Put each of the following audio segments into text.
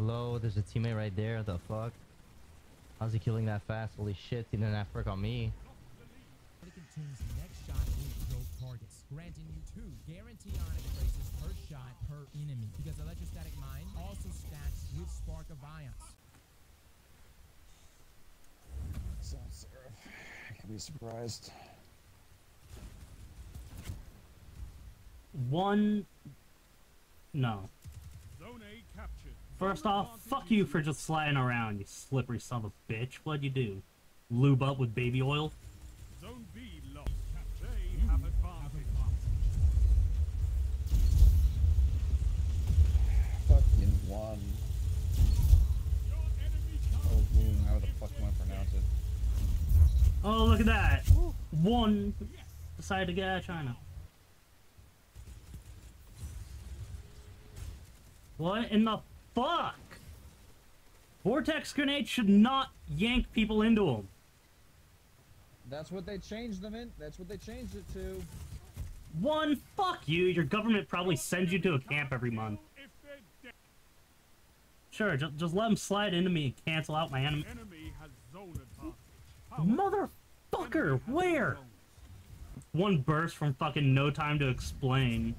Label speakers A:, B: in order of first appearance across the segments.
A: low. There's a teammate right there. The fuck? How's he killing that fast? Holy shit! He didn't have to work on me.
B: Anakin team's next shot will broke targets, granting you two guarantee Ionic Traces per shot per enemy. Because Electrostatic Mine also stacks with Spark of Ions.
C: Sounds uh, Seraph. I can be surprised.
D: One. No.
E: Zone A captured.
D: First off, fuck you for just sliding around, you slippery son of a bitch. What'd you do? Lube up with baby oil?
E: Zone B lost. They have advantage.
C: Fucking
E: Wun.
C: Oh, boom. How the fuck am I pronounce it?
D: Oh, look at that. Wun decided to get out of China. What in the fuck? Vortex grenades should not yank people into them.
C: That's what they changed them in. That's what they changed it to.
D: Wun, fuck you. Your government probably sends you to a camp every month.
E: if they're dead.
D: Sure, just, just let them slide into me and cancel out my enemy. Motherfucker, where? One burst from fucking no time to explain.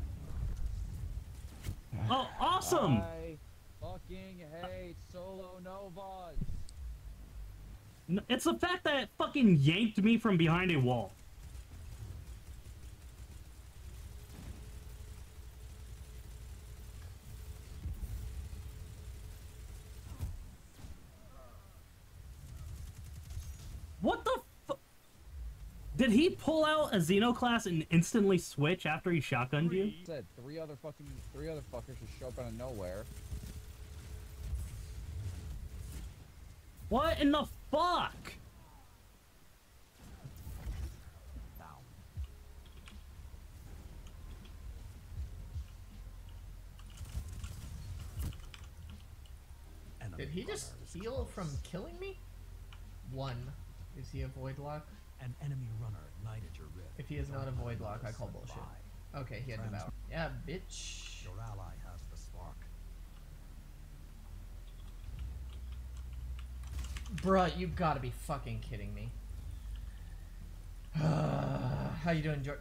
D: Oh, awesome!
C: I fucking hate solo novas.
D: It's the fact that it fucking yanked me from behind a wall. What the fu- Did he pull out a Xenoclass and instantly switch after he shotgunned you?
C: Said three other fucking three other fuckers just show up out of nowhere.
D: What in the fuck?
F: Did he just heal from killing me? Wun. Is he a void lock?
B: An enemy runner ignited your rift.
F: If he is not a void lock, I call bullshit. Okay, he had devour. Yeah, bitch.
B: Your ally has the spark.
F: Bruh, you gotta be fucking kidding me. How you doing, George?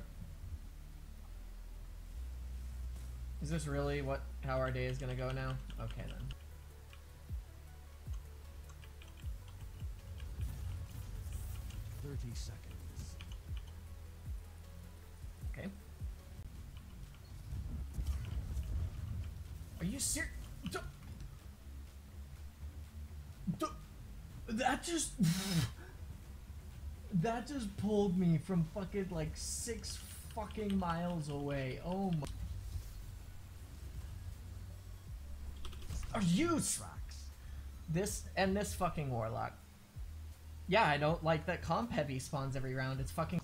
F: Is this really what how our day is gonna go now? Okay then.
B: Thirty seconds.
F: Okay. Are you serious? That just that just pulled me from fucking like six fucking miles away. Oh my. Are you s- this and this fucking warlock? Yeah, I don't like that comp heavy spawns every round. It's fucking.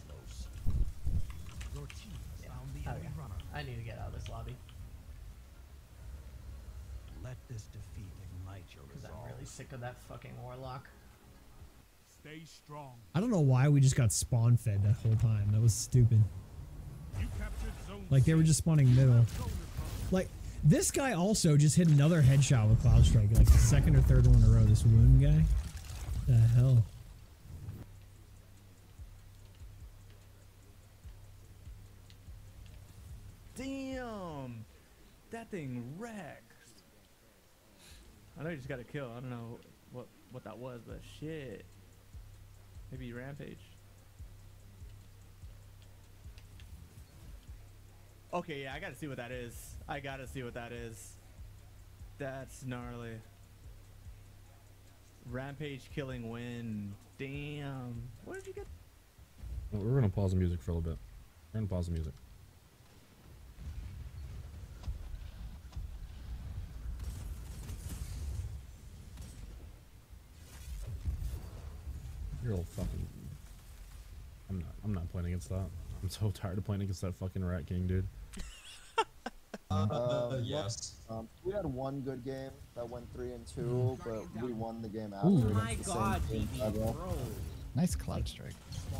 B: Your team has
F: Yeah.
B: found the
F: Okay.
B: enemy runner.
F: I need to get out of this lobby
B: Let this defeat ignite your
F: because
B: resolve.
F: I'm really sick of that fucking warlock.
E: Stay strong.
G: I don't know why we just got spawn fed that whole time. That was stupid.
E: You captured zone
G: Like they were just spawning middle. Like this guy also just hit another headshot with Cloud Strike, like the second or third one in a row. This wound guy. The hell.
H: Damn! That thing wrecked. I know you just got a kill. I don't know what what that was, but shit. Maybe rampage. Okay, yeah, I gotta see what that is. I gotta see what that is. That's gnarly. Rampage killing win. Damn. What did you get?
I: Well, We're gonna pause the music for a little bit. We're gonna pause the music. fucking. I'm not. I'm not playing against that. I'm so tired of playing against that fucking Rat King, dude.
J: Uh, uh, uh
K: yes.
J: Um, we had one good game that went three and two, mm. but we won the game after. Oh
K: my god,
J: BB,
K: bro.
L: Nice cloud strike.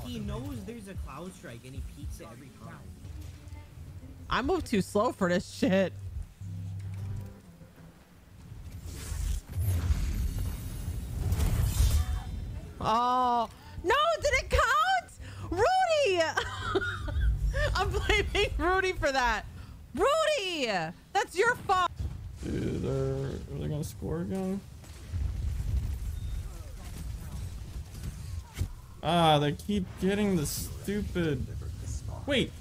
K: He knows there's a cloud strike and he peeks it every time.
M: I move too slow for this shit. Oh. Rudy for that. Rudy, that's your fault.
L: Dude, they're, are they gonna score again? Ah, they keep getting the stupid. Wait,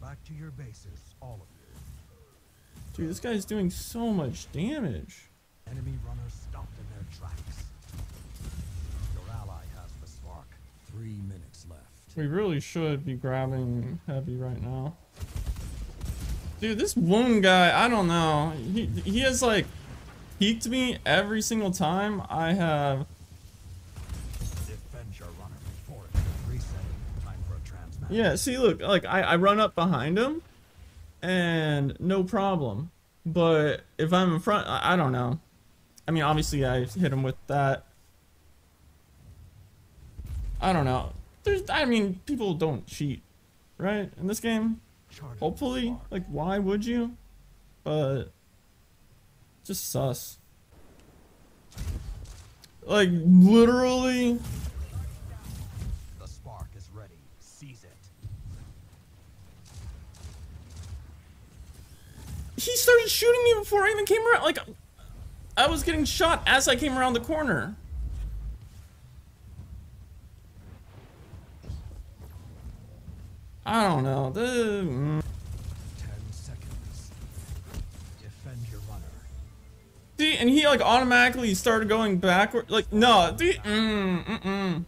E: Back to your bases, all of you.
L: dude, this guy's doing so much damage.
E: Enemy runners stopped in their tracks.
L: We really should be grabbing heavy right now. Dude, this wound guy, I don't know. He he has like peaked me every single time I have.
E: Defend your runner before it. Resetting. Time for a transmat.
L: Yeah, see, look, like I I run up behind him, and no problem. But if I'm in front, I, I don't know. I mean, obviously I hit him with that. I don't know. There's, I mean, people don't cheat, right? In this game, hopefully. Like, why would you? But just sus. Like literally.
E: The spark is ready. Seize it.
L: He started shooting me before I even came around. Like, I was getting shot as I came around the corner. I don't know. The, mm.
E: Ten seconds. Defend your runner.
L: See, and he like automatically started going backward. Like, no, the, mm, mm, mm.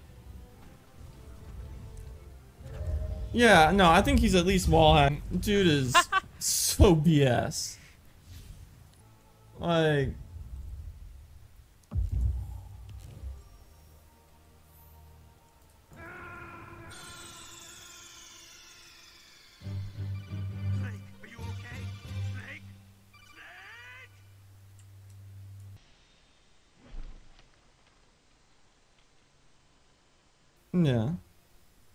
L: Yeah, no, I think he's at least wall hacking. Dude is so BS. Like, Yeah.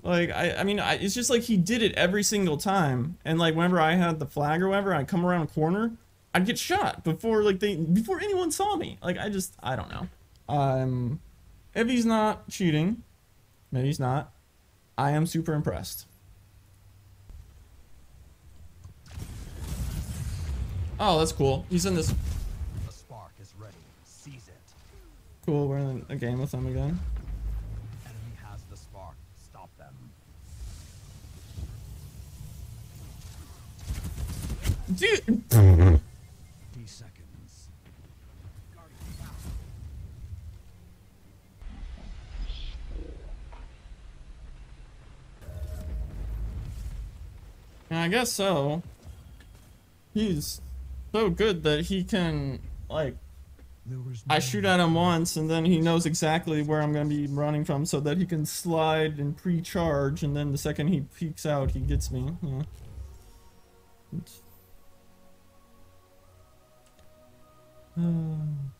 L: Like I, I mean, I, it's just like he did it every single time, and like whenever I had the flag or whatever, I'd come around a corner, I'd get shot before like they before anyone saw me. Like I just I don't know. Um, if he's not cheating, maybe he's not. I am super impressed. Oh, that's cool. He's in this.
E: The spark is ready. Seize it.
L: Cool. We're in a game with him again.
E: Enemy has the spark. Stop them.
L: Dude. I guess so. He's so good that he can, like, I shoot at him once and then he knows exactly where I'm going to be running from so that he can slide and pre-charge and then the second he peeks out, he gets me. Yeah. It's- Um,